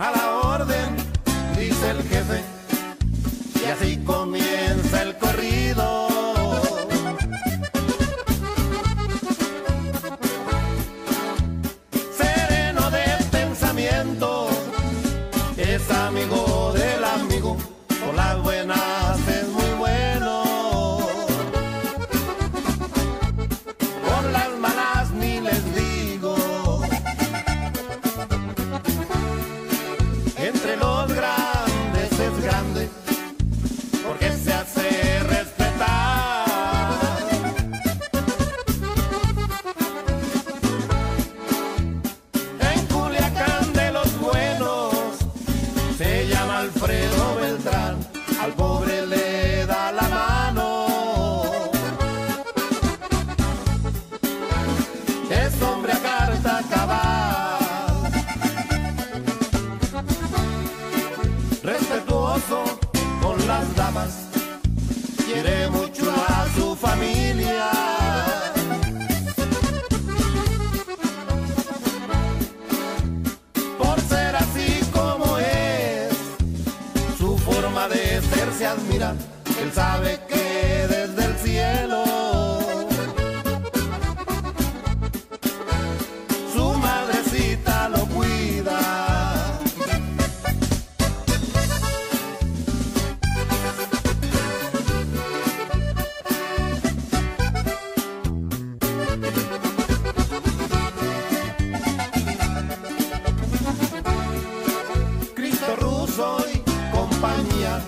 Hello. grande, porque se hace respetar. En Culiacán de los buenos, se llama Alfredo Beltrán, al se admira, él sabe que desde el cielo su madrecita lo cuida. Cristo ruso y compañía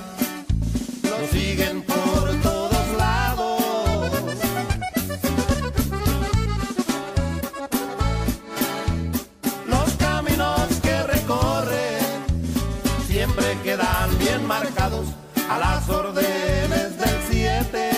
siempre quedan bien marcados a las órdenes del 7.